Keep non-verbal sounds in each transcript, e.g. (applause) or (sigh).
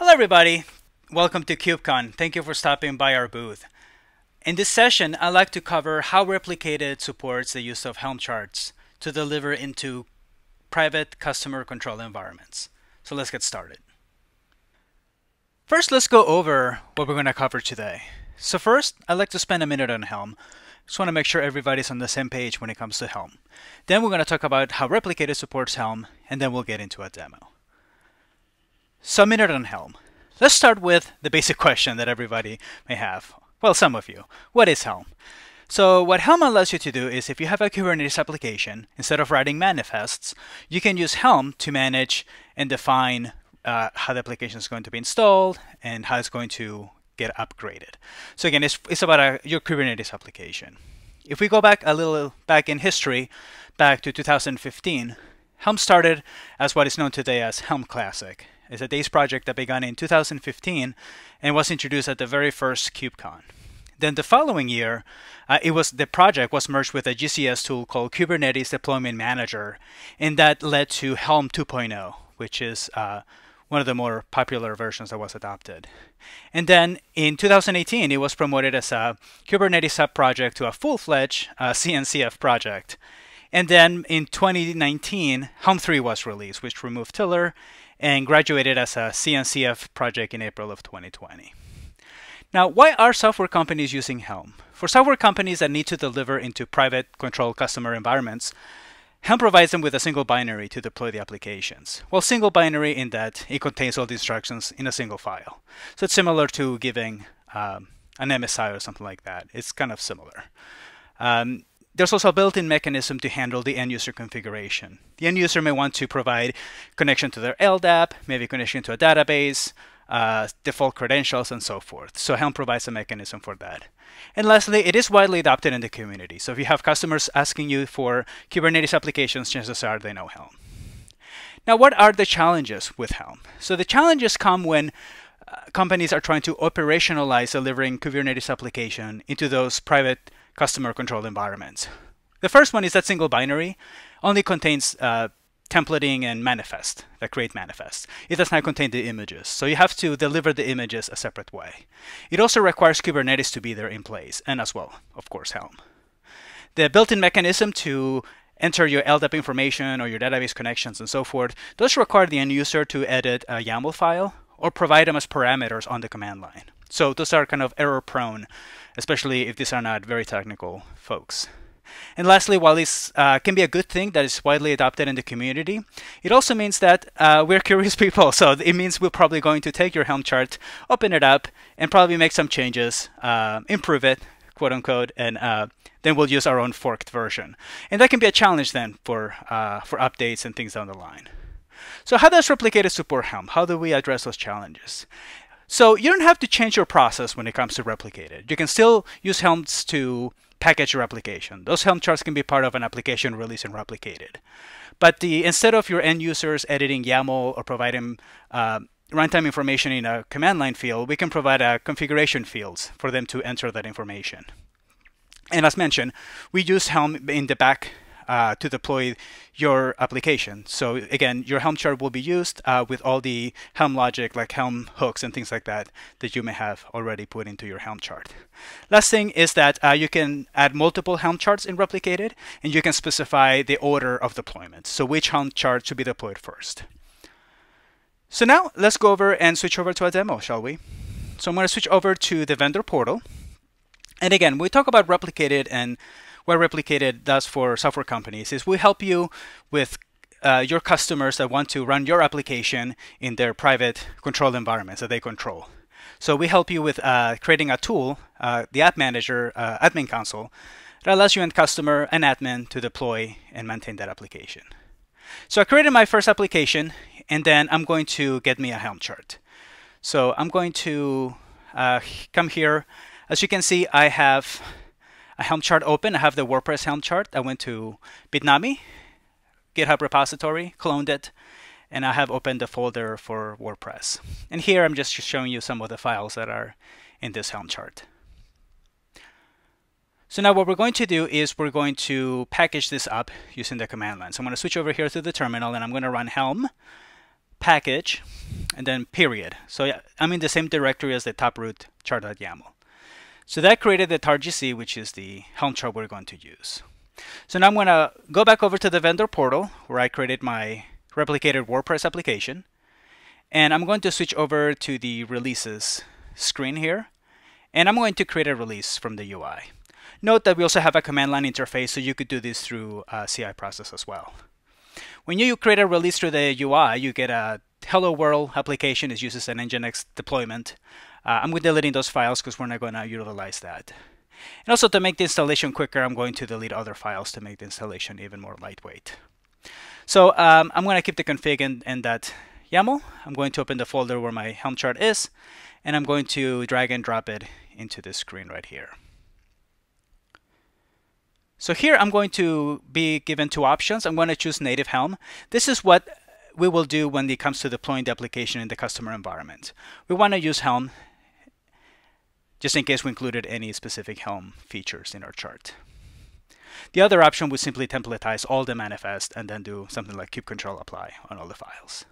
Hello everybody, welcome to KubeCon. Thank you for stopping by our booth. In this session, I'd like to cover how Replicated supports the use of Helm charts to deliver into private customer control environments. So let's get started. First, let's go over what we're going to cover today. So first, I'd like to spend a minute on Helm. Just want to make sure everybody's on the same page when it comes to Helm. Then we're going to talk about how Replicated supports Helm, and then we'll get into a demo. So minute on Helm. Let's start with the basic question that everybody may have. Well, some of you. What is Helm? So what Helm allows you to do is if you have a Kubernetes application, instead of writing manifests, you can use Helm to manage and define uh, how the application is going to be installed and how it's going to get upgraded. So again, it's, it's about a, your Kubernetes application. If we go back a little back in history, back to 2015, Helm started as what is known today as Helm Classic. It's a Deis project that began in 2015 and was introduced at the very first KubeCon. Then the following year, uh, it was the project was merged with a GCS tool called Kubernetes Deployment Manager, and that led to Helm 2.0, which is uh, one of the more popular versions that was adopted. And then in 2018, it was promoted as a Kubernetes sub project to a full-fledged uh, CNCF project. And then in 2019, Helm 3 was released, which removed Tiller and graduated as a CNCF project in April of 2020. Now, why are software companies using Helm? For software companies that need to deliver into private controlled customer environments, Helm provides them with a single binary to deploy the applications. Well, single binary in that it contains all the instructions in a single file. So it's similar to giving um, an MSI or something like that. It's kind of similar. Um, there's also a built-in mechanism to handle the end user configuration. The end user may want to provide connection to their LDAP, maybe connection to a database, uh, default credentials, and so forth. So Helm provides a mechanism for that. And lastly, it is widely adopted in the community. So if you have customers asking you for Kubernetes applications, chances are they know Helm. Now, what are the challenges with Helm? So the challenges come when uh, companies are trying to operationalize delivering Kubernetes application into those private customer controlled environments. The first one is that single binary only contains uh, templating and manifest, the create manifest. It does not contain the images, so you have to deliver the images a separate way. It also requires Kubernetes to be there in place, and as well, of course, Helm. The built-in mechanism to enter your LDAP information or your database connections and so forth does require the end user to edit a YAML file or provide them as parameters on the command line. So those are kind of error prone, especially if these are not very technical folks. And lastly, while this uh, can be a good thing that is widely adopted in the community, it also means that uh, we're (laughs) curious people. So it means we're probably going to take your Helm chart, open it up, and probably make some changes, uh, improve it, quote unquote, and uh, then we'll use our own forked version. And that can be a challenge then for, uh, for updates and things down the line. So how does Replicated support Helm? How do we address those challenges? So you don't have to change your process when it comes to Replicated. You can still use Helms to package your application. Those Helm charts can be part of an application release and replicated. But the instead of your end users editing YAML or providing uh, runtime information in a command line field, we can provide a configuration fields for them to enter that information. And as mentioned, we use Helm in the back uh, to deploy your application. So again, your Helm chart will be used uh, with all the Helm logic like Helm hooks and things like that that you may have already put into your Helm chart. Last thing is that uh, you can add multiple Helm charts in Replicated and you can specify the order of deployment. So which Helm chart should be deployed first. So now let's go over and switch over to a demo, shall we? So I'm going to switch over to the vendor portal. And again, we talk about replicated and what Replicated does for software companies is we help you with uh, your customers that want to run your application in their private controlled environments that they control. So we help you with uh, creating a tool, uh, the App Manager uh, admin console, that allows you and customer and admin to deploy and maintain that application. So I created my first application, and then I'm going to get me a Helm chart. So I'm going to uh, come here. As you can see, I have a Helm chart open. I have the WordPress Helm chart. I went to Bitnami, GitHub repository, cloned it, and I have opened the folder for WordPress. And here I'm just showing you some of the files that are in this Helm chart. So now what we're going to do is we're going to package this up using the command line. So I'm going to switch over here to the terminal and I'm going to run helm package, and then period. So I'm in the same directory as the taproot chart.yaml. So that created the targc, which is the Helm chart we're going to use. So now I'm going to go back over to the vendor portal where I created my replicated WordPress application. And I'm going to switch over to the releases screen here. And I'm going to create a release from the UI. Note that we also have a command line interface, so you could do this through uh, a CI process as well. When you create a release through the UI, you get a Hello World application. It uses an Nginx deployment. Uh, I'm deleting those files because we're not going to utilize that. And also to make the installation quicker, I'm going to delete other files to make the installation even more lightweight. So um, I'm going to keep the config in, in that YAML. I'm going to open the folder where my Helm chart is, and I'm going to drag and drop it into this screen right here. So here I'm going to be given two options. I'm going to choose native Helm. This is what we will do when it comes to deploying the application in the customer environment. We want to use Helm just in case we included any specific Helm features in our chart. The other option would simply templatize all the manifest and then do something like kubectl apply on all the files.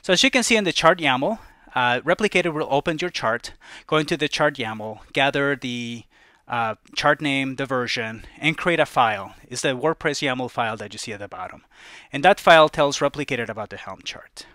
So as you can see in the chart YAML, uh, Replicated will open your chart, go into the chart YAML, gather the uh, chart name, the version, and create a file. It's the WordPress YAML file that you see at the bottom. And that file tells Replicated about the Helm chart.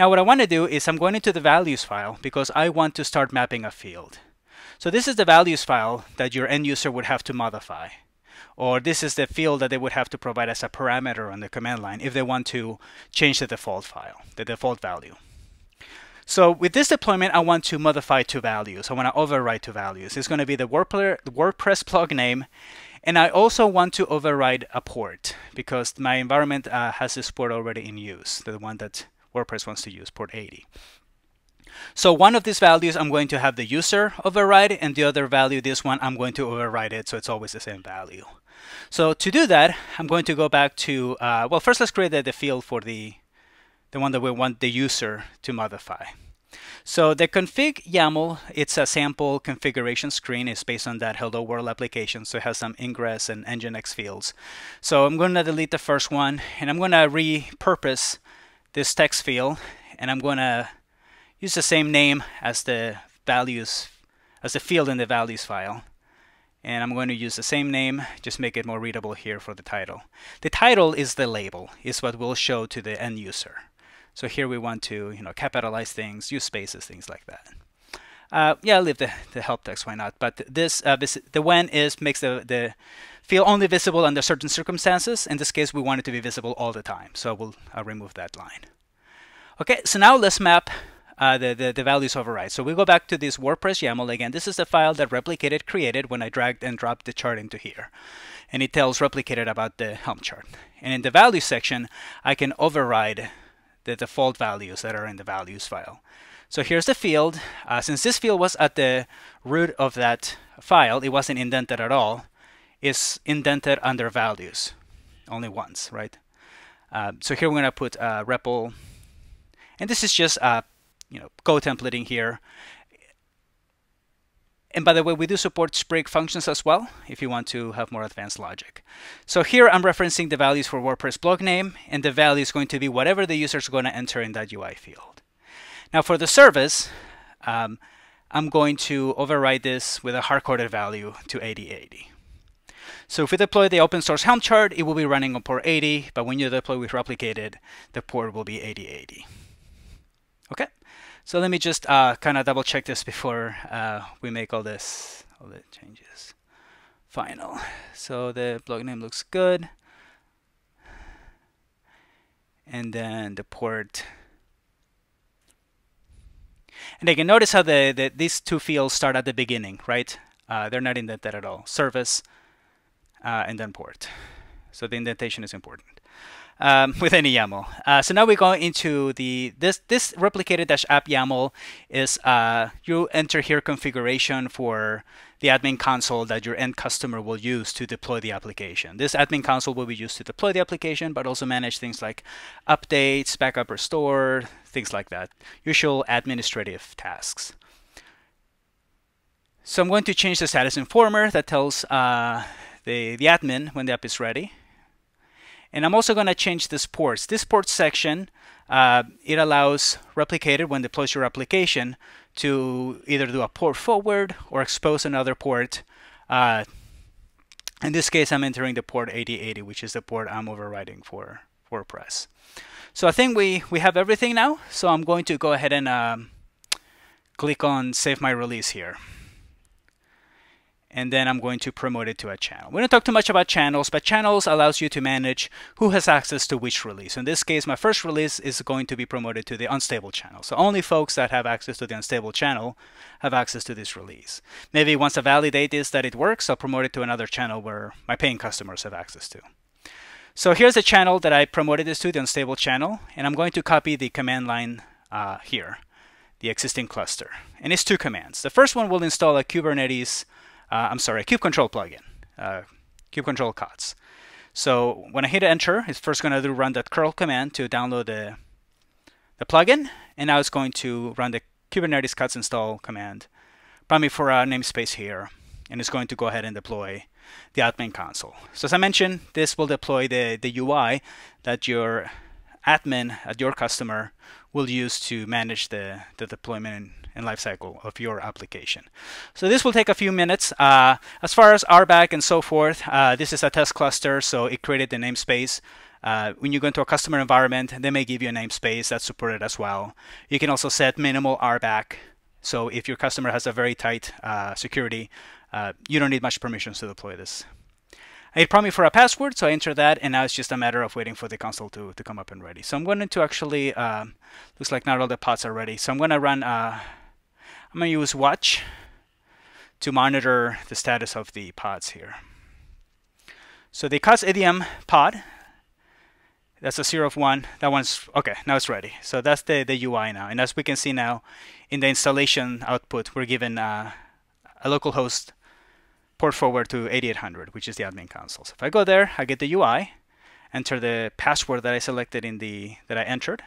Now what I want to do is I'm going into the values file because I want to start mapping a field. So this is the values file that your end user would have to modify. Or this is the field that they would have to provide as a parameter on the command line if they want to change the default file, the default value. So with this deployment, I want to modify two values. I want to override two values. It's going to be the WordPress blog name, and I also want to override a port because my environment uh, has this port already in use, the one that WordPress wants to use, port 80. So one of these values I'm going to have the user override, and the other value, this one, I'm going to override it so it's always the same value. So to do that, I'm going to go back to, uh, well, first let's create the, the field for the the one that we want the user to modify. So the config YAML, it's a sample configuration screen. It's based on that Hello World application. So it has some ingress and Nginx fields. So I'm going to delete the first one and I'm going to repurpose this text field and I'm going to use the same name as the values, as the field in the values file. And I'm going to use the same name, just make it more readable here for the title. The title is the label, is what we'll show to the end user. So here we want to, you know, capitalize things, use spaces, things like that. Uh, yeah, I'll leave the, the help text, why not? But this, uh, this the when is makes the, the field only visible under certain circumstances. In this case, we want it to be visible all the time. So we'll I'll remove that line. Okay, so now let's map uh, the, the, the, values override. So we go back to this WordPress YAML again. This is the file that Replicated created when I dragged and dropped the chart into here. And it tells Replicated about the Helm chart. And in the values section, I can override the default values that are in the values file. So here's the field. Uh, since this field was at the root of that file, it wasn't indented at all. It's indented under values, only once, right? Uh, so here we're going to put uh, REPL, and this is just uh, you know Go templating here. And by the way, we do support Sprig functions as well if you want to have more advanced logic. So here I'm referencing the values for WordPress blog name, and the value is going to be whatever the user is going to enter in that UI field. Now for the service, um, I'm going to override this with a hard-coded value to 8080. So if we deploy the open source Helm chart, it will be running on port 80, but when you deploy with replicated, the port will be 8080. Okay. So let me just uh, kind of double check this before uh, we make all this, all the changes. Final. So the blog name looks good. And then the port. And again, notice how the, the these two fields start at the beginning, right? Uh, they're not in indented at all. Service uh, and then port. So the indentation is important um, (laughs) with any YAML. Uh, so now we go into the this this replicated-app YAML is uh, you enter here configuration for the admin console that your end customer will use to deploy the application. This admin console will be used to deploy the application, but also manage things like updates, backup, restore, things like that. Usual administrative tasks. So I'm going to change the status informer that tells uh, the, the admin when the app is ready. And I'm also going to change this ports. This port section, uh, it allows Replicated when deploys your application to either do a port forward or expose another port. Uh, in this case, I'm entering the port 8080, which is the port I'm overriding for WordPress. So I think we, we have everything now. So I'm going to go ahead and um, click on Save My Release here and then I'm going to promote it to a channel. We don't talk too much about channels, but channels allows you to manage who has access to which release. In this case, my first release is going to be promoted to the unstable channel. So only folks that have access to the unstable channel have access to this release. Maybe once I validate this that it works, I'll promote it to another channel where my paying customers have access to. So here's the channel that I promoted this to, the unstable channel, and I'm going to copy the command line uh, here, the existing cluster. And it's two commands. The first one will install a Kubernetes uh, I'm sorry, a kubectl plugin, uh, kubectl KOTS. So when I hit enter, it's first going to run that curl command to download the, the plugin, and now it's going to run the kubernetes KOTS install command, probably for a namespace here, and it's going to go ahead and deploy the admin console. So as I mentioned, this will deploy the, the UI that your admin at your customer will use to manage the, the deployment and lifecycle of your application. So this will take a few minutes. Uh, as far as RBAC and so forth, uh, this is a test cluster, so it created the namespace. Uh, when you go into a customer environment, they may give you a namespace that's supported as well. You can also set minimal RBAC. So if your customer has a very tight uh, security, uh, you don't need much permissions to deploy this. I prompt me for a password, so I enter that, and now it's just a matter of waiting for the console to, to come up and ready. So I'm going to actually, um, looks like not all the pods are ready. So I'm going to run uh, I'm going to use watch to monitor the status of the pods here. So the kotsadm pod, that's a 0 of 1. That one's, okay, now it's ready. So that's the, the UI now. And as we can see now, in the installation output, we're given uh, a local host port forward to 8800, which is the admin console. So if I go there, I get the UI, enter the password that I selected in the, that I entered.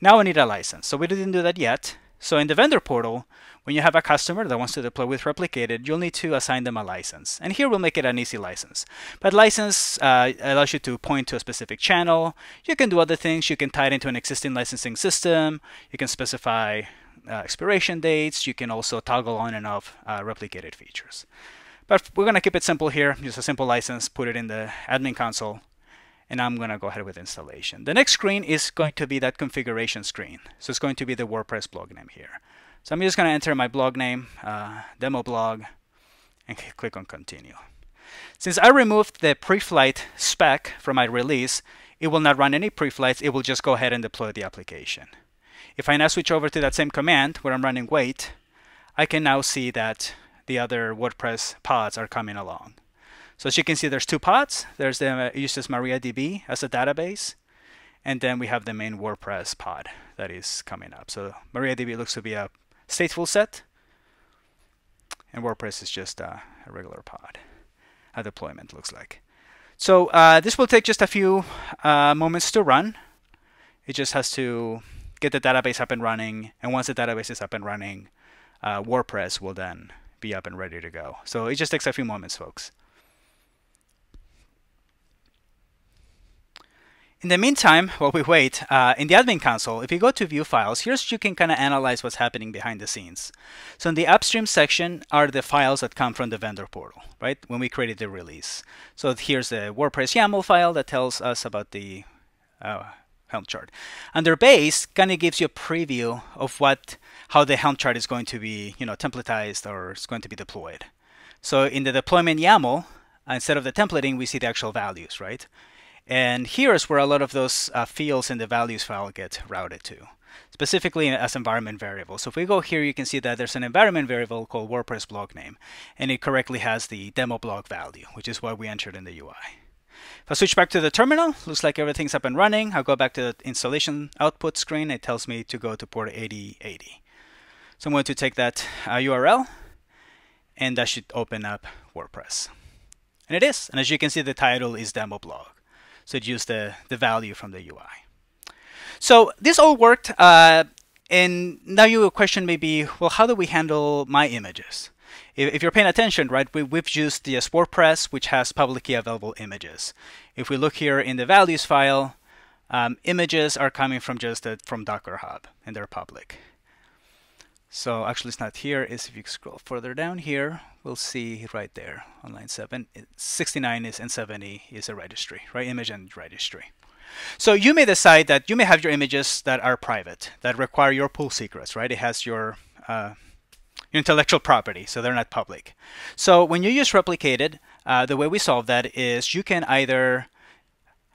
Now I need a license. So we didn't do that yet. So in the vendor portal, when you have a customer that wants to deploy with Replicated, you'll need to assign them a license. And here we'll make it an easy license. But license uh, allows you to point to a specific channel. You can do other things. You can tie it into an existing licensing system. You can specify uh, expiration dates. You can also toggle on and off uh, replicated features. But we're going to keep it simple here. Just a simple license, put it in the admin console, and I'm going to go ahead with installation. The next screen is going to be that configuration screen. So it's going to be the WordPress blog name here. So I'm just going to enter my blog name, uh, demo blog, and click on continue. Since I removed the pre-flight spec from my release, it will not run any pre-flights. It will just go ahead and deploy the application. If I now switch over to that same command where I'm running wait, I can now see that the other WordPress pods are coming along. So as you can see, there's two pods. There's the uh, uses MariaDB as a database, and then we have the main WordPress pod that is coming up. So MariaDB looks to be a stateful set, and WordPress is just a, a regular pod. A deployment looks like. So uh, this will take just a few uh, moments to run. It just has to get the database up and running, and once the database is up and running, uh, WordPress will then be up and ready to go. So it just takes a few moments, folks. In the meantime, while we wait, uh, in the admin console, if you go to view files, here's you can kind of analyze what's happening behind the scenes. So in the upstream section are the files that come from the vendor portal, right? When we created the release. So here's the WordPress YAML file that tells us about the uh, Helm chart. Under base kind of gives you a preview of what how the Helm chart is going to be, you know, templatized or is going to be deployed. So in the deployment YAML, instead of the templating, we see the actual values, right? And here is where a lot of those uh, fields in the values file get routed to, specifically as environment variables. So if we go here, you can see that there's an environment variable called WordPress blog name, and it correctly has the demo blog value, which is what we entered in the UI. If I switch back to the terminal, looks like everything's up and running. I'll go back to the installation output screen. It tells me to go to port 8080. So I'm going to take that uh, URL, and that should open up WordPress. And it is. And as you can see, the title is demo blog. So it used the, the value from the UI. So this all worked. Uh, and now your question may be, well, how do we handle my images? If, if you're paying attention, right, we, have used the WordPress, which has publicly available images. If we look here in the values file, Um, images are coming from just the, from Docker Hub and they're public. So actually it's not here, is if you scroll further down here, we'll see right there on line 7, 69 is and 70 is a registry, right? Image and registry. So you may decide that you may have your images that are private, that require your pull secrets, right? It has your, uh, your intellectual property, so they're not public. So when you use replicated, uh, the way we solve that is you can either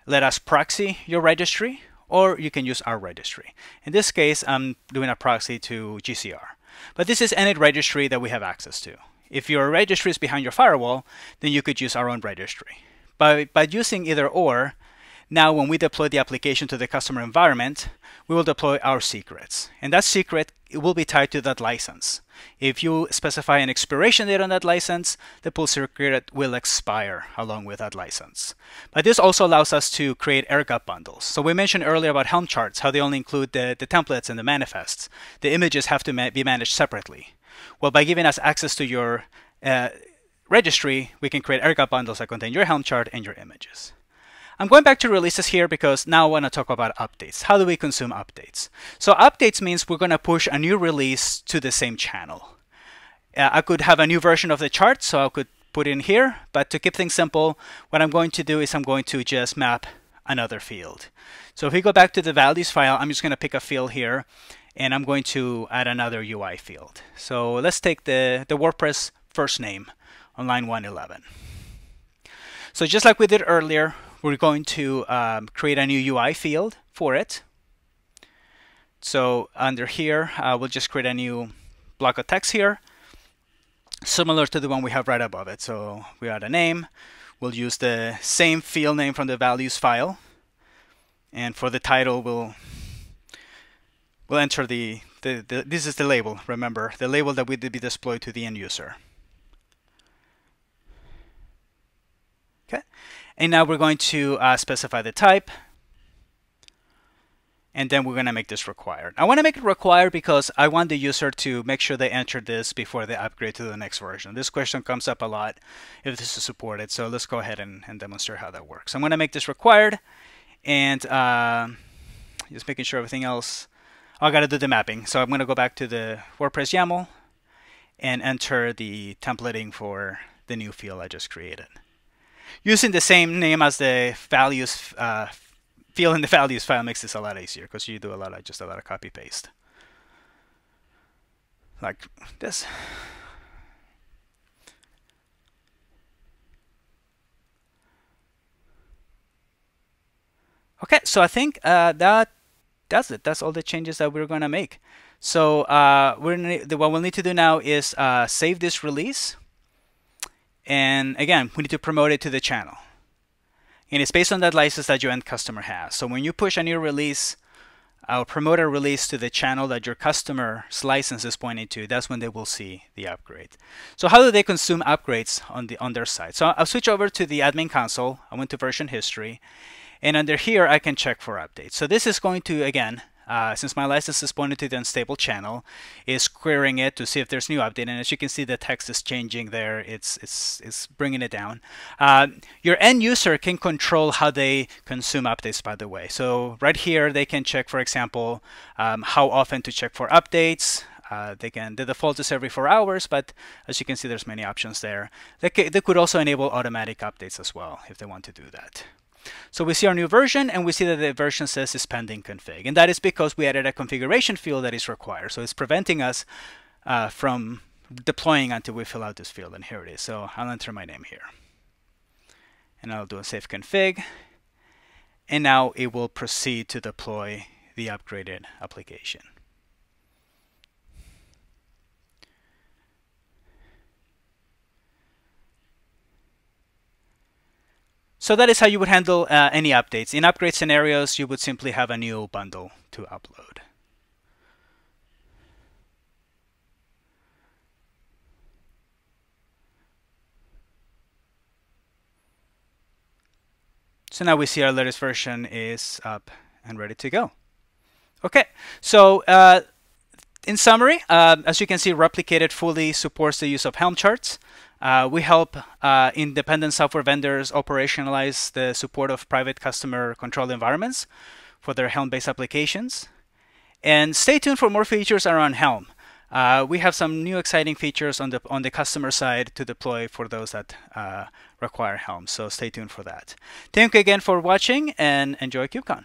let us proxy your registry or you can use our registry. In this case, I'm doing a proxy to GCR. But this is any registry that we have access to. If your registry is behind your firewall, then you could use our own registry. By, by using either or, now when we deploy the application to the customer environment, we will deploy our secrets. And that secret will be tied to that license. If you specify an expiration date on that license, the pull secret will expire along with that license. But this also allows us to create AirGap bundles. So we mentioned earlier about Helm charts, how they only include the, the templates and the manifests. The images have to ma be managed separately. Well, by giving us access to your uh, registry, we can create AirGap bundles that contain your Helm chart and your images. I'm going back to releases here because now I want to talk about updates. How do we consume updates? So updates means we're going to push a new release to the same channel. Uh, I could have a new version of the chart, so I could put in here, but to keep things simple, what I'm going to do is I'm going to just map another field. So if we go back to the values file, I'm just going to pick a field here, and I'm going to add another UI field. So let's take the, the WordPress first name on line 111. So just like we did earlier, we're going to um, create a new UI field for it. So under here, uh, we'll just create a new block of text here, similar to the one we have right above it. So we add a name. We'll use the same field name from the values file. And for the title, we'll we'll enter the, the, the this is the label, remember, the label that will be displayed to the end user. Okay, and now we're going to uh, specify the type. And then we're going to make this required. I want to make it required because I want the user to make sure they enter this before they upgrade to the next version. This question comes up a lot if this is supported. So let's go ahead and, and demonstrate how that works. I'm going to make this required. And uh, just making sure everything else. Oh, I got to do the mapping. So I'm going to go back to the WordPress YAML and enter the templating for the new field I just created using the same name as the values uh, field in the values file makes this a lot easier because you do a lot of just a lot of copy paste like this. Okay, so I think uh, that that's it. That's all the changes that we're gonna make. So uh, we're what we'll need to do now is uh, save this release. And again, we need to promote it to the channel. And it's based on that license that your end customer has. So when you push a new release, I'll promote a release to the channel that your customer's license is pointing to. That's when they will see the upgrade. So how do they consume upgrades on the on their side? So I'll switch over to the admin console. I went to version history. And under here, I can check for updates. So this is going to, again, uh, since my license is pointed to the unstable channel, is querying it to see if there's new update. And as you can see, the text is changing there. It's it's it's bringing it down. Uh, your end user can control how they consume updates, by the way. So right here, they can check, for example, um, how often to check for updates. Uh, they can the default is every four hours, but as you can see, there's many options there. They, they could also enable automatic updates as well if they want to do that. So we see our new version and we see that the version says is pending config. And that is because we added a configuration field that is required. So it's preventing us uh, from deploying until we fill out this field. And here it is. So I'll enter my name here. And I'll do a save config. And now it will proceed to deploy the upgraded application. So that is how you would handle uh, any updates. In upgrade scenarios, you would simply have a new bundle to upload. So now we see our latest version is up and ready to go. Okay, so uh, in summary, uh, as you can see, Replicated fully supports the use of Helm charts. Uh, we help uh, independent software vendors operationalize the support of private customer controlled environments. for their Helm-based applications. And stay tuned for more features around Helm. Uh, we have some new exciting features on the on the customer side to deploy for those that uh, require Helm. So stay tuned for that. Thank you again for watching and enjoy KubeCon.